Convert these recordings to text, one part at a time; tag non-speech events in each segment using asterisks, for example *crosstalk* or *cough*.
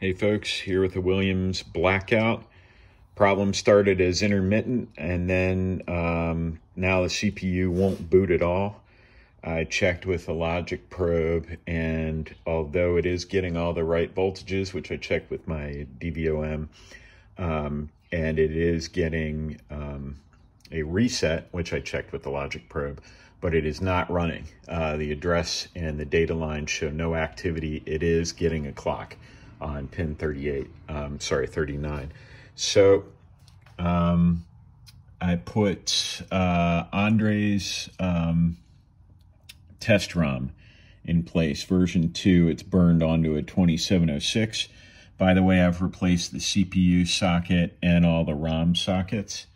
Hey folks, here with the Williams blackout. Problem started as intermittent and then um, now the CPU won't boot at all. I checked with the logic probe and although it is getting all the right voltages, which I checked with my DVOM, um, and it is getting um, a reset, which I checked with the logic probe, but it is not running. Uh, the address and the data line show no activity. It is getting a clock on pin 38, um, sorry, 39. So um, I put uh, Andre's um, test ROM in place, version 2. It's burned onto a 2706. By the way, I've replaced the CPU socket and all the ROM sockets.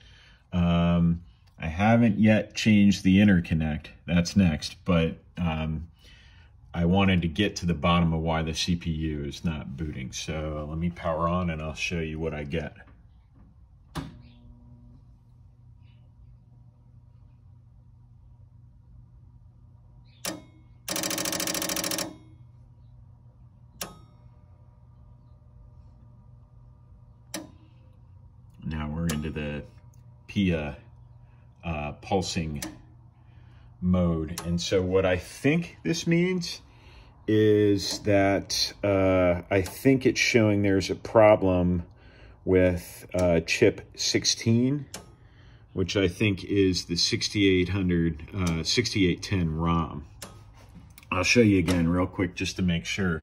Um, I haven't yet changed the interconnect. That's next, but um, I wanted to get to the bottom of why the CPU is not booting. So let me power on and I'll show you what I get. Now we're into the PIA uh, pulsing mode. And so what I think this means is that uh, I think it's showing there's a problem with uh, chip 16, which I think is the 6800, uh, 6810 ROM. I'll show you again real quick just to make sure.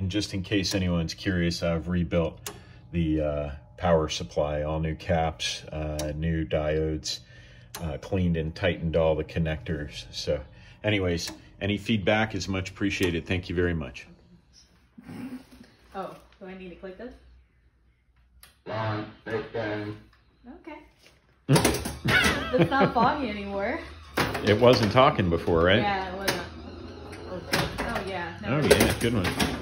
And just in case anyone's curious, I've rebuilt the uh, power supply, all new caps, uh, new diodes, uh, cleaned and tightened all the connectors. So anyways, any feedback is much appreciated. Thank you very much. Oh, do I need to click this? One. Okay. *laughs* it's not foggy anymore. It wasn't talking before, right? Yeah, it wasn't. Oh, yeah. No, Oh yeah, good one.